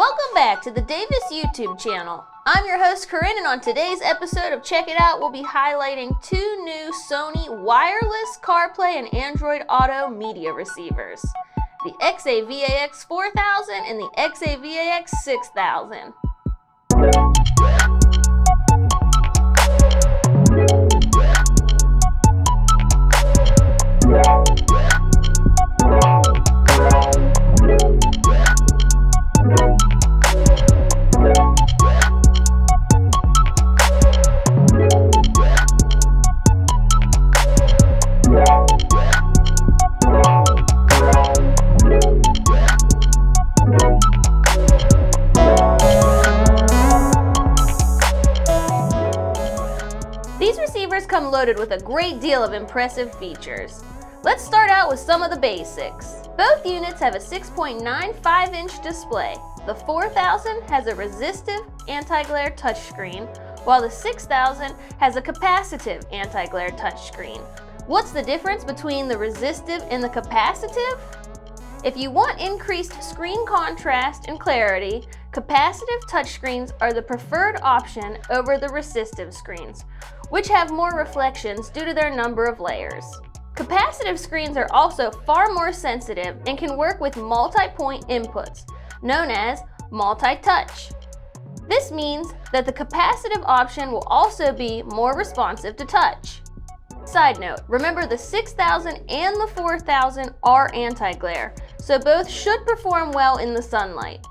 Welcome back to the Davis YouTube channel. I'm your host Corin and on today's episode of Check It Out we'll be highlighting two new Sony wireless CarPlay and Android Auto media receivers. The XAV-AX 4000 and the XAV-AX 6000. Come loaded with a great deal of impressive features. Let's start out with some of the basics. Both units have a 6.95 inch display. The 4000 has a resistive anti-glare touchscreen, while the 6000 has a capacitive anti-glare touchscreen. What's the difference between the resistive and the capacitive? If you want increased screen contrast and clarity, capacitive touchscreens are the preferred option over the resistive screens, which have more reflections due to their number of layers. Capacitive screens are also far more sensitive and can work with multi-point inputs, known as multi-touch. This means that the capacitive option will also be more responsive to touch. Side note, remember the 6000 and the 4000 are anti-glare, so both should perform well in the sunlight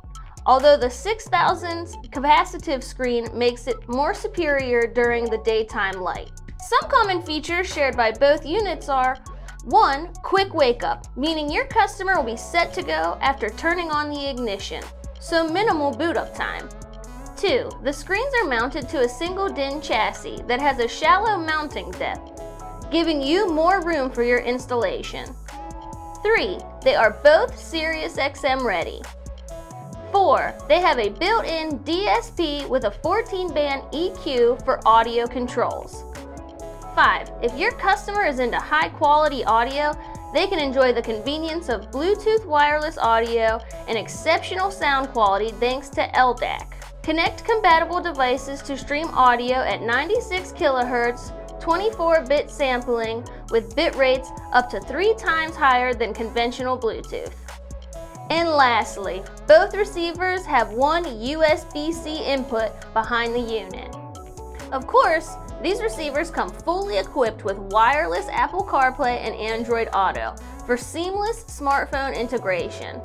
although the 6000's capacitive screen makes it more superior during the daytime light. Some common features shared by both units are 1. Quick wake up, meaning your customer will be set to go after turning on the ignition, so minimal boot up time. 2. The screens are mounted to a single DIN chassis that has a shallow mounting depth, giving you more room for your installation. 3. They are both Sirius XM ready, 4. They have a built-in DSP with a 14-band EQ for audio controls. 5. If your customer is into high-quality audio, they can enjoy the convenience of Bluetooth wireless audio and exceptional sound quality thanks to LDAC. Connect compatible devices to stream audio at 96 kHz, 24-bit sampling with bit rates up to three times higher than conventional Bluetooth. And lastly, both receivers have one USB-C input behind the unit. Of course, these receivers come fully equipped with wireless Apple CarPlay and Android Auto for seamless smartphone integration.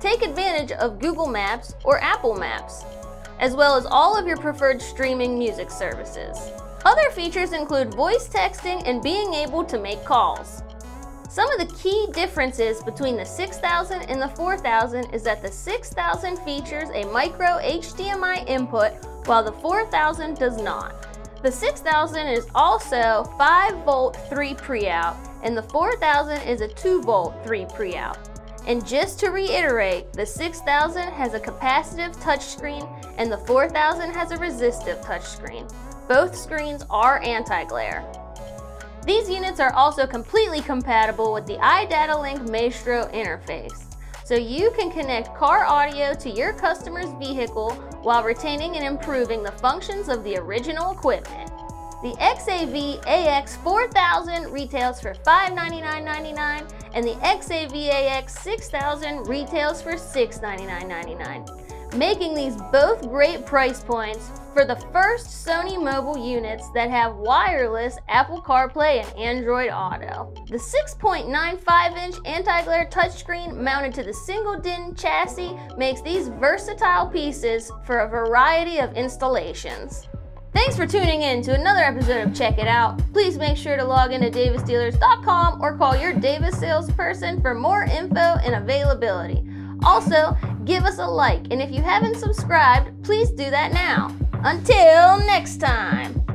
Take advantage of Google Maps or Apple Maps, as well as all of your preferred streaming music services. Other features include voice texting and being able to make calls. Some of the key differences between the 6000 and the 4000 is that the 6000 features a micro HDMI input while the 4000 does not. The 6000 is also 5 volt 3 pre-out and the 4000 is a 2 volt 3 pre-out. And just to reiterate, the 6000 has a capacitive touchscreen and the 4000 has a resistive touchscreen. Both screens are anti-glare. These units are also completely compatible with the iDataLink Maestro interface, so you can connect car audio to your customer's vehicle while retaining and improving the functions of the original equipment. The XAV AX 4000 retails for $599.99 and the XAV AX 6000 retails for $699.99, making these both great price points for the first Sony mobile units that have wireless Apple CarPlay and Android Auto. The 6.95-inch anti-glare touchscreen mounted to the single DIN chassis makes these versatile pieces for a variety of installations. Thanks for tuning in to another episode of Check It Out. Please make sure to log into davisdealers.com or call your Davis salesperson for more info and availability. Also, give us a like, and if you haven't subscribed, please do that now. Until next time.